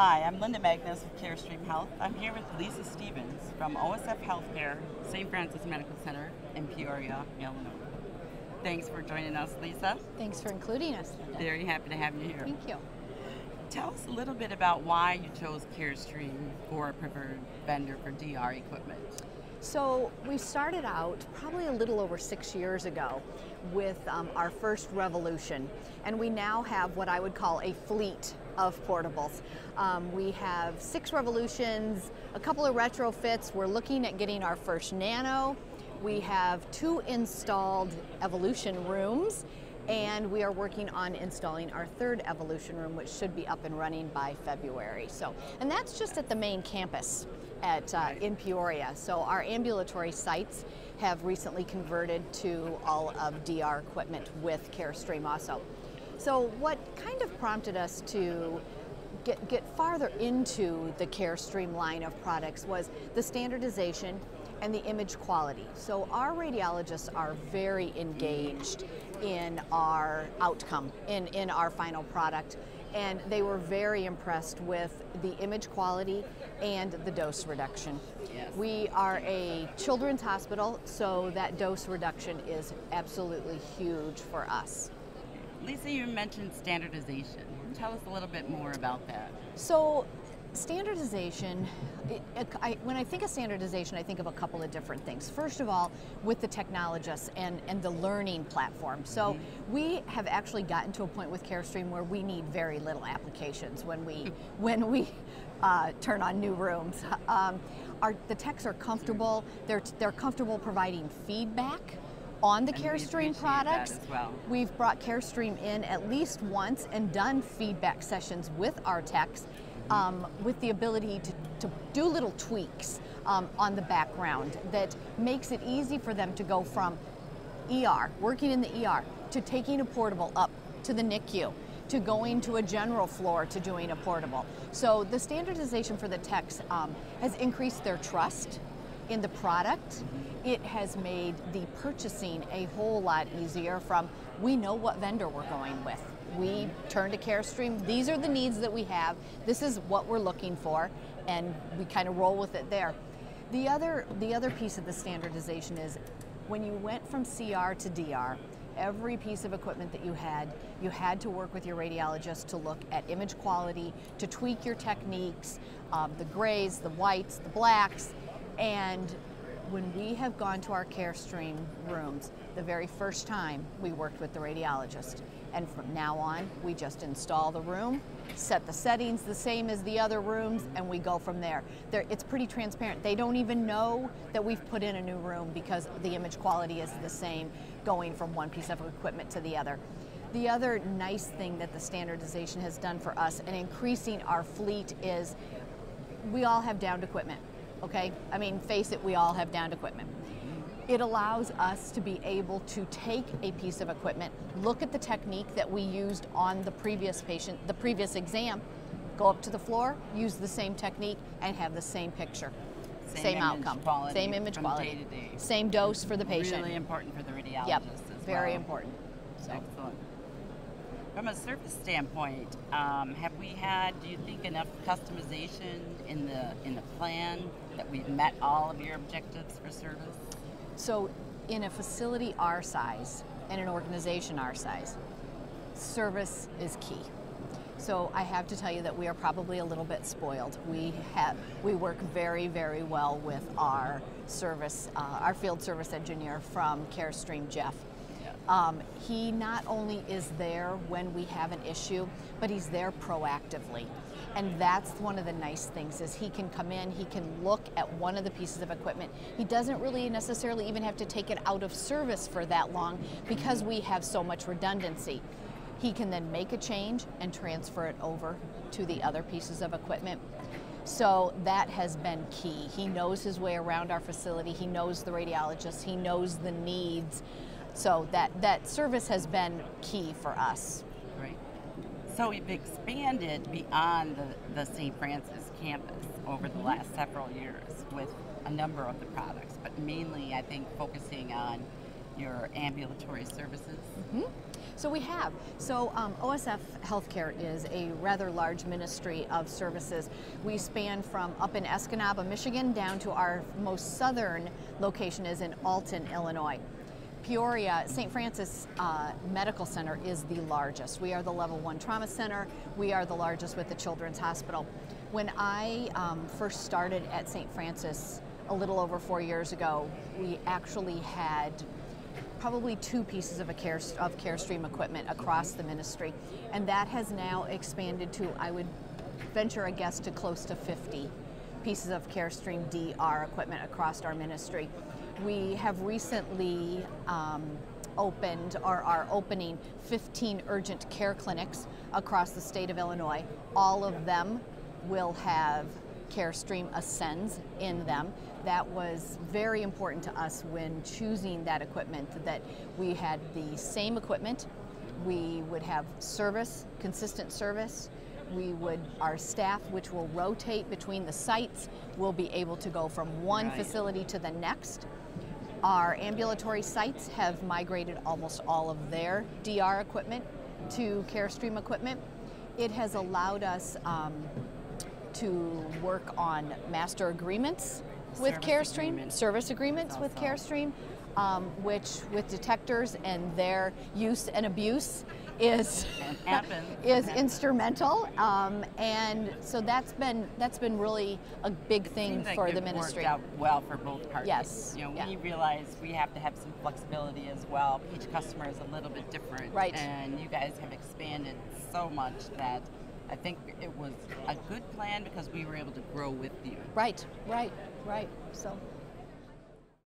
Hi, I'm Linda Magnus with CareStream Health. I'm here with Lisa Stevens from OSF Healthcare, St. Francis Medical Center in Peoria, Illinois. Thanks for joining us, Lisa. Thanks for including us. Linda. Very happy to have you here. Thank you. Tell us a little bit about why you chose CareStream for a preferred vendor for DR equipment. So we started out probably a little over six years ago with um, our first revolution, and we now have what I would call a fleet of portables. Um, we have six revolutions, a couple of retrofits. We're looking at getting our first nano. We have two installed evolution rooms, and we are working on installing our third evolution room, which should be up and running by February. So, and that's just at the main campus at uh, in Peoria. So our ambulatory sites have recently converted to all of DR equipment with CareStream also. So what kind of prompted us to get, get farther into the CareStream line of products was the standardization and the image quality. So our radiologists are very engaged in our outcome, in, in our final product and they were very impressed with the image quality and the dose reduction. Yes. We are a children's hospital, so that dose reduction is absolutely huge for us. Lisa, you mentioned standardization. Tell us a little bit more about that. So standardization, it, it, I, when I think of standardization, I think of a couple of different things. First of all, with the technologists and, and the learning platform. So mm -hmm. we have actually gotten to a point with CareStream where we need very little applications when we, when we uh, turn on new rooms. Um, our, the techs are comfortable, they're, they're comfortable providing feedback on the CareStream products. Well. We've brought CareStream in at least once and done feedback sessions with our techs um, with the ability to, to do little tweaks um, on the background that makes it easy for them to go from ER, working in the ER, to taking a portable up to the NICU, to going to a general floor to doing a portable. So the standardization for the techs um, has increased their trust in the product. It has made the purchasing a whole lot easier from we know what vendor we're going with we turn to CareStream. These are the needs that we have. This is what we're looking for, and we kind of roll with it there. The other, the other piece of the standardization is when you went from CR to DR, every piece of equipment that you had, you had to work with your radiologist to look at image quality, to tweak your techniques, um, the grays, the whites, the blacks, and when we have gone to our Carestream rooms, the very first time we worked with the radiologist. And from now on, we just install the room, set the settings the same as the other rooms, and we go from there. They're, it's pretty transparent. They don't even know that we've put in a new room because the image quality is the same going from one piece of equipment to the other. The other nice thing that the standardization has done for us and increasing our fleet is we all have downed equipment, okay? I mean, face it, we all have downed equipment. It allows us to be able to take a piece of equipment, look at the technique that we used on the previous patient, the previous exam, go up to the floor, use the same technique, and have the same picture. Same, same outcome. Same image quality. Day day. Same dose for the patient. Really important for the radiologist yep. Very well. important. So. Excellent. From a service standpoint, um, have we had, do you think, enough customization in the in the plan that we've met all of your objectives for service? So in a facility our size and an organization our size, service is key. So I have to tell you that we are probably a little bit spoiled. We have we work very very well with our service, uh, our field service engineer from CareStream, Jeff. Um, he not only is there when we have an issue, but he's there proactively. And that's one of the nice things is he can come in, he can look at one of the pieces of equipment. He doesn't really necessarily even have to take it out of service for that long because we have so much redundancy. He can then make a change and transfer it over to the other pieces of equipment. So that has been key. He knows his way around our facility. He knows the radiologists. He knows the needs. So that, that service has been key for us. So we've expanded beyond the, the St. Francis campus over the mm-hmm. last several years with a number of the products, but mainly I think focusing on your ambulatory services? So we have. So um, OSF Healthcare is a rather large ministry of services. We span from up in Escanaba, Michigan, down to our most southern location is in Alton, Illinois. Peoria, St. Francis uh, Medical Center is the largest. We are the level one trauma center. We are the largest with the Children's Hospital. When I um, first started at St. Francis a little over four years ago, we actually had probably two pieces of a care of carestream equipment across the ministry and that has now expanded to i would venture a guess to close to 50 pieces of carestream dr equipment across our ministry we have recently um, opened or are opening 15 urgent care clinics across the state of illinois. All of them will have carestream ascends in them. That was very important to us when choosing that equipment that we had the same equipment. We would have service consistent service we would our staff which will rotate between the sites will be able to go from one Right. facility to the next our ambulatory sites have migrated almost all of their dr equipment to carestream equipment it has allowed us um, to work on master agreements with Service carestream agreements. service agreements with carestream um, which with detectors and their use and abuse is is instrumental um, and so that's been that's been really a big thing like for the ministry worked out well for both parties. Yes, You know, yeah. we realize we have to have some flexibility as well. Each customer is a little bit different. Right. And you guys have expanded so much that I think it was a good plan because we were able to grow with you. right right right so